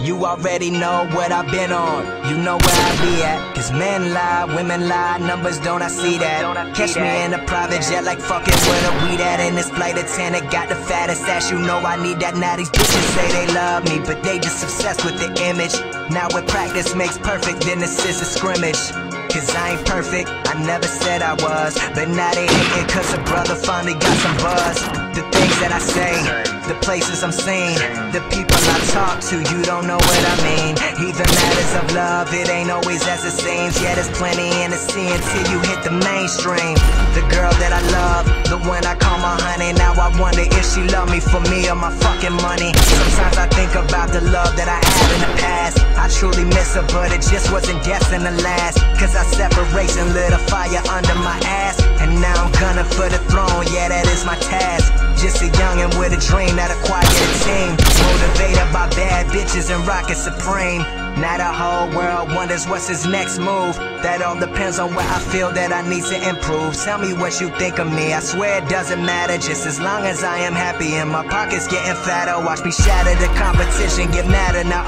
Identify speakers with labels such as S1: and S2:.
S1: You already know what I've been on. You know where I be at. Cause men lie, women lie, numbers don't I see that. Catch me in a private jet like fucking where the weed at. In this flight attendant got the fattest ass. You know I need that. Now these bitches say they love me, but they just obsessed with the image. Now with practice makes perfect, then this is a scrimmage. Cause I ain't perfect, I never said I was. But now they hating cause a brother finally got some buzz. The things that I say, the places I'm seeing, the people I talk to, you don't know what I mean. Even matters of love, it ain't always as it seems. Yeah, there's plenty in the sea until you hit the mainstream. The girl that I love, the one I call my honey. Now I wonder if she love me for me or my fucking money. Sometimes I think about the love that I had in the past. I truly miss her, but it just wasn't destined to last. Cause our separation lit a fire under my ass. And now I'm gunning for the throne, yeah, that is my task. Just a youngin' with a dream that a team. Motivated by bad bitches and rockin' supreme. Now the whole world wonders what's his next move. That all depends on where I feel that I need to improve. Tell me what you think of me. I swear it doesn't matter, just as long as I am happy and my pockets getting fatter. Watch me shatter the competition, get madder now.